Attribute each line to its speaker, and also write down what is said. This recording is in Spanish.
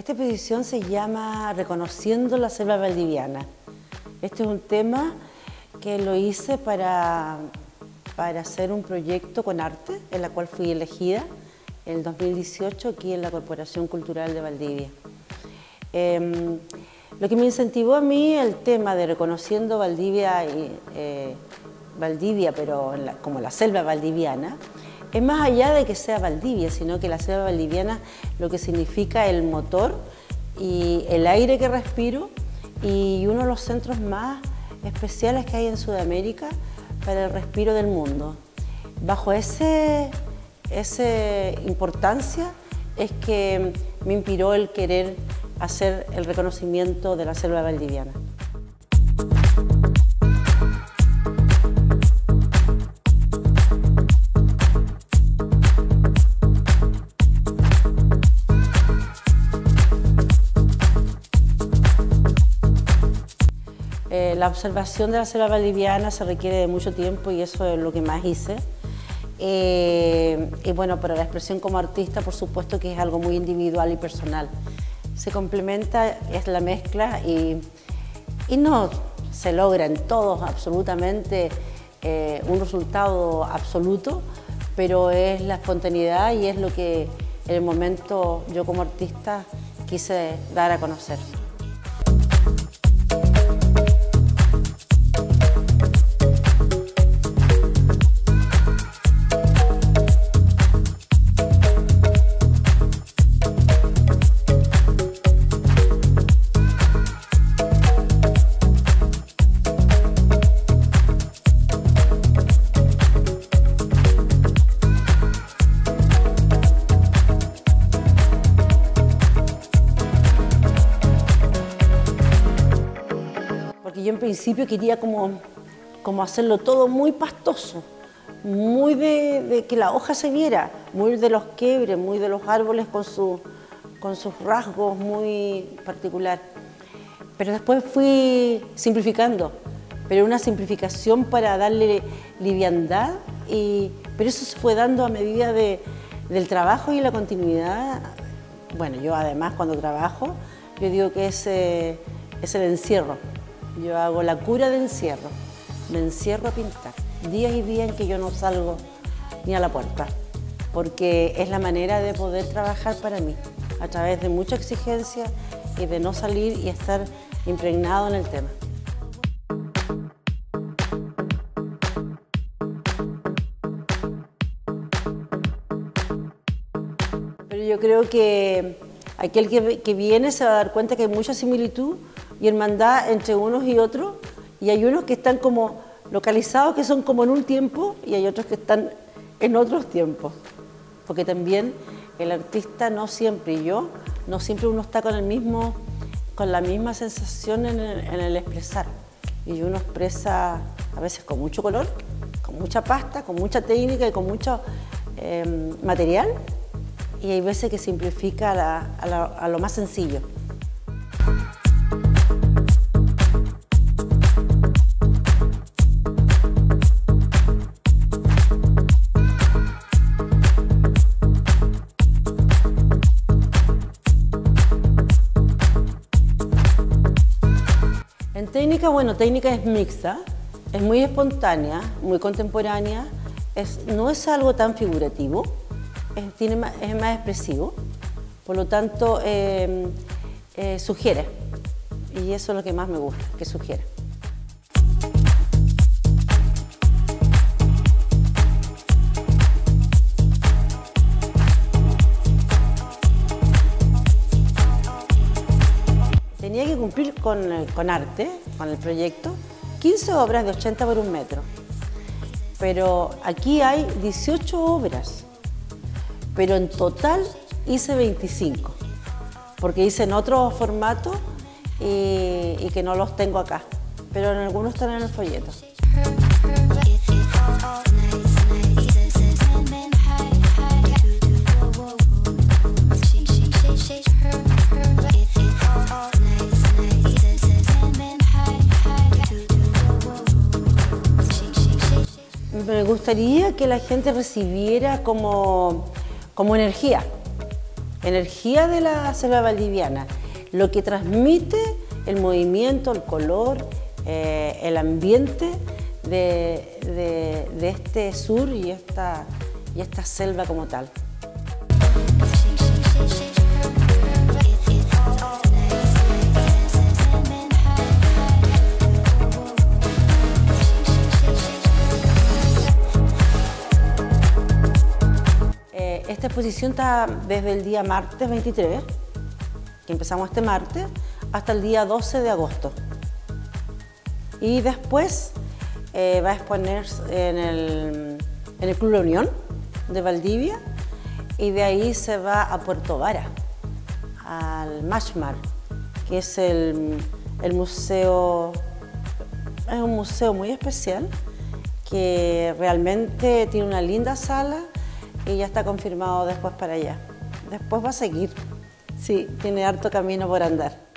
Speaker 1: Esta exposición se llama Reconociendo la selva valdiviana. Este es un tema que lo hice para, para hacer un proyecto con arte, en la cual fui elegida en el 2018 aquí en la Corporación Cultural de Valdivia. Em, lo que me incentivó a mí el tema de reconociendo Valdivia, eh, Valdivia pero como la selva valdiviana, es más allá de que sea Valdivia, sino que la selva valdiviana lo que significa el motor y el aire que respiro y uno de los centros más especiales que hay en Sudamérica para el respiro del mundo. Bajo ese, esa importancia es que me inspiró el querer hacer el reconocimiento de la selva valdiviana. La observación de la selva valdiviana se requiere de mucho tiempo y eso es lo que más hice. Eh, y bueno, para la expresión como artista, por supuesto que es algo muy individual y personal. Se complementa, es la mezcla y, y no se logra en todos absolutamente eh, un resultado absoluto, pero es la espontaneidad y es lo que en el momento yo como artista quise dar a conocer. Principio quería como, como hacerlo todo muy pastoso, muy de, que la hoja se viera, muy de los quebres, muy de los árboles con, su, con sus rasgos muy particular. Pero después fui simplificando, pero una simplificación para darle liviandad, y, pero eso se fue dando a medida de, del trabajo y la continuidad. Bueno, yo además cuando trabajo, yo digo que es, eh, es el encierro. Yo hago la cura de encierro. Me encierro a pintar. Días y días en que yo no salgo ni a la puerta. Porque es la manera de poder trabajar para mí. A través de mucha exigencia y de no salir y estar impregnado en el tema. Pero yo creo que aquel que, que viene se va a dar cuenta que hay mucha similitud y hermandad entre unos y otros, y hay unos que están como localizados, que son como en un tiempo, y hay otros que están en otros tiempos, porque también el artista no siempre, y yo, no siempre uno está con, el mismo, con la misma sensación en el, expresar, y uno expresa a veces con mucho color, con mucha pasta, con mucha técnica y con mucho eh, material, y hay veces que simplifica a lo más sencillo. Técnica, bueno, técnica es mixta, es muy espontánea, muy contemporánea, es, no es algo tan figurativo, es, más expresivo, por lo tanto eh, eh, sugiere, y eso es lo que más me gusta, que sugiere. Tenía que cumplir con, con, arte, con el proyecto, 15 obras de 80 por un metro. Pero aquí hay 18 obras, pero en total hice 25, porque hice en otro formato y, y que no los tengo acá, pero en algunos están en el folleto. Me gustaría que la gente recibiera como, como energía, energía de la selva valdiviana, lo que transmite el movimiento, el color, eh, el ambiente de, este sur y esta, y esta selva como tal. Exposición está desde el día martes 23, que empezamos este martes, hasta el día 12 de agosto. Y después eh, va a exponer en el, en el Club La Unión de Valdivia y de ahí se va a Puerto Vara, al Mashmar, que es el, el museo, es un museo muy especial que realmente tiene una linda sala y ya está confirmado después para allá. Después va a seguir, sí, tiene harto camino por andar.